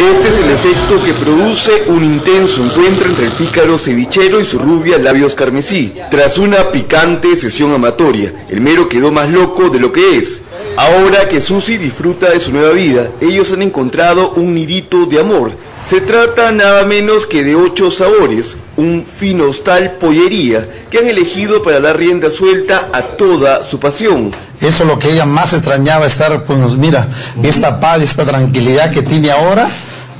Este es el efecto que produce un intenso encuentro entre el pícaro cevichero y su rubia labios carmesí. Tras una picante sesión amatoria, el mero quedó más loco de lo que es. Ahora que Susi disfruta de su nueva vida, ellos han encontrado un nidito de amor. Se trata nada menos que de ocho sabores, un finostal pollería que han elegido para dar rienda suelta a toda su pasión. Eso es lo que ella más extrañaba, estar, pues mira, esta paz, esta tranquilidad que tiene ahora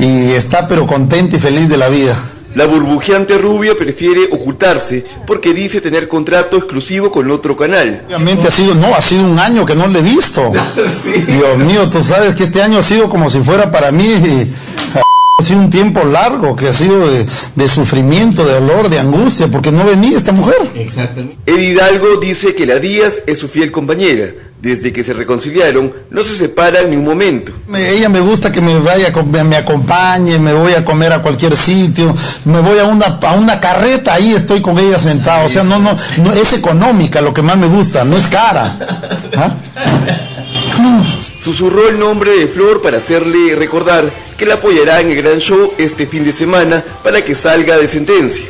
y está pero contenta y feliz de la vida. La burbujeante rubia prefiere ocultarse porque dice tener contrato exclusivo con otro canal. Obviamente ha sido, no, ha sido un año que no le he visto. Dios mío, tú sabes que este año ha sido como si fuera para mí, ha sido un tiempo largo, que ha sido de, de sufrimiento, de dolor, de angustia, porque no venía esta mujer. Exactamente. Ed Hidalgo dice que la Díaz es su fiel compañera. Desde que se reconciliaron, no se separan ni un momento. Me- ella me gusta que me vaya, me, me acompañe, me voy a comer a cualquier sitio, me voy a una, a una carreta, ahí estoy con ella sentado. O sea, no, no, no es económica lo que más me gusta, no es cara. ¿Ah? Susurró el nombre de Flor para hacerle recordar que la apoyará en el gran show este fin de semana para que salga de sentencia.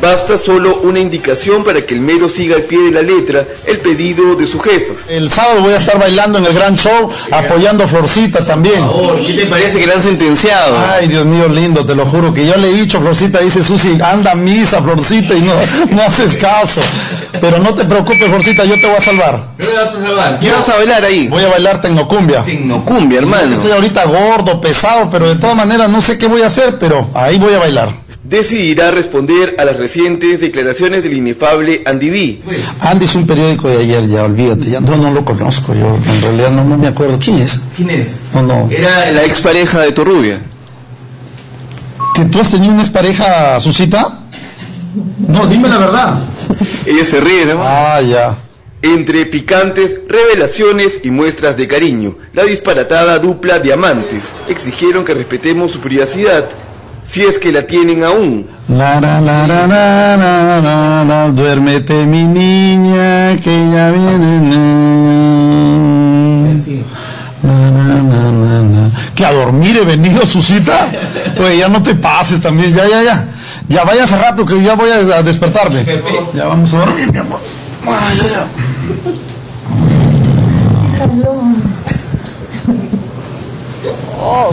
Basta solo una indicación para que el mero siga al pie de la letra el pedido de su jefa. El sábado voy a estar bailando en el gran show, apoyando a Florcita también. ¿Qué te parece que le han sentenciado? Ay, Dios mío, lindo, te lo juro, que yo le he dicho, Florcita, dice Susi, anda a misa, Florcita, y no, no haces caso. Pero no te preocupes, Florcita, yo te voy a salvar. ¿Qué vas a salvar? ¿Qué vas a bailar ahí? Voy a bailar tecnocumbia. Tecnocumbia, hermano. Estoy ahorita gordo, pesado, pero de todas maneras no sé qué voy a hacer, pero ahí voy a bailar. Decidirá responder a las recientes declaraciones del inefable Andy B. Andy es un periódico de ayer, ya olvídate, ya no, no lo conozco, yo en realidad no, no me acuerdo. ¿Quién es? ¿Quién es? No, no. Era la expareja de tu rubia. ¿Que tú has tenido una expareja, Susita? No, dime la verdad. Ella se ríe, ¿no? Ah, ya. Entre picantes revelaciones y muestras de cariño, la disparatada dupla Diamantes exigieron que respetemos su privacidad, si es que la tienen aún. La, la, la, la, la, la, la, la, duérmete mi niña, que ya viene. La, la, la, la, la. Que a dormir he venido, Susita. Pues ya no te pases también, ya, ya, ya. Ya váyase rápido que ya voy a a despertarme. Ya vamos a dormir, mi amor. Ay, ya, ya. Oh,